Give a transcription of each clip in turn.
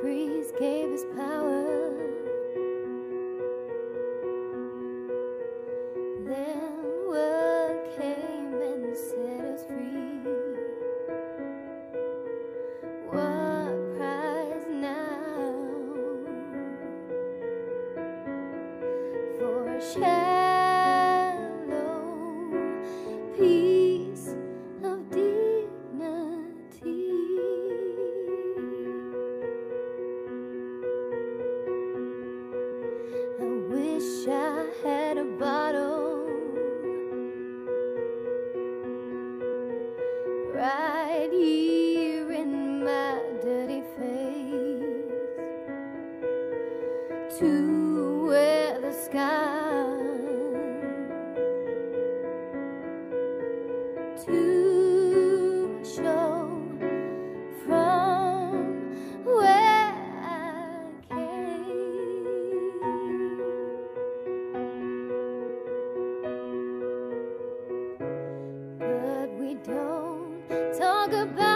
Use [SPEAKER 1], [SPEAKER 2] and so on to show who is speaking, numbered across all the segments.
[SPEAKER 1] breeze gave us power. Then came and set us free. What now for to where the sky to show from where I came. But we don't talk about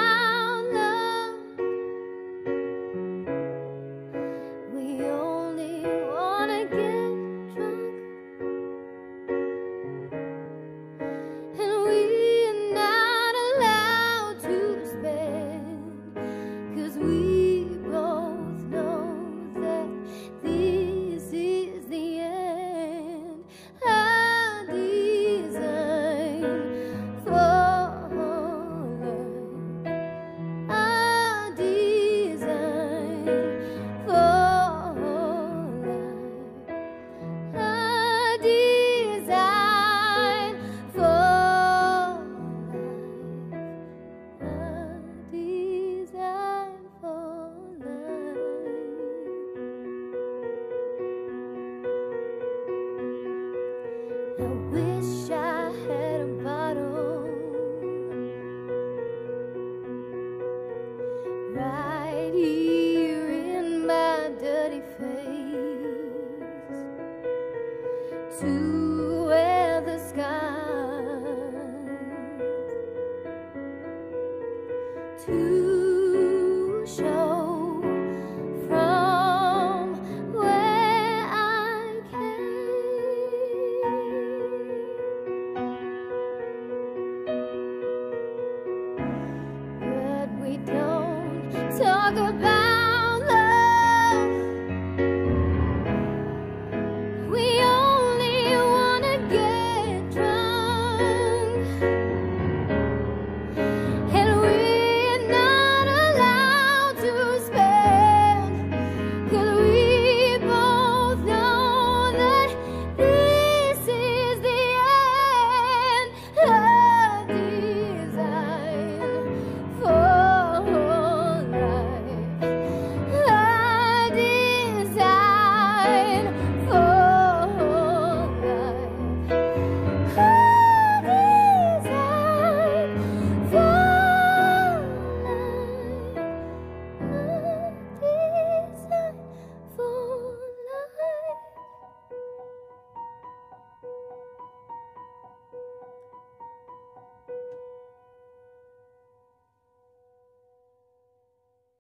[SPEAKER 1] I wish I had a bottle right here in my dirty face to the to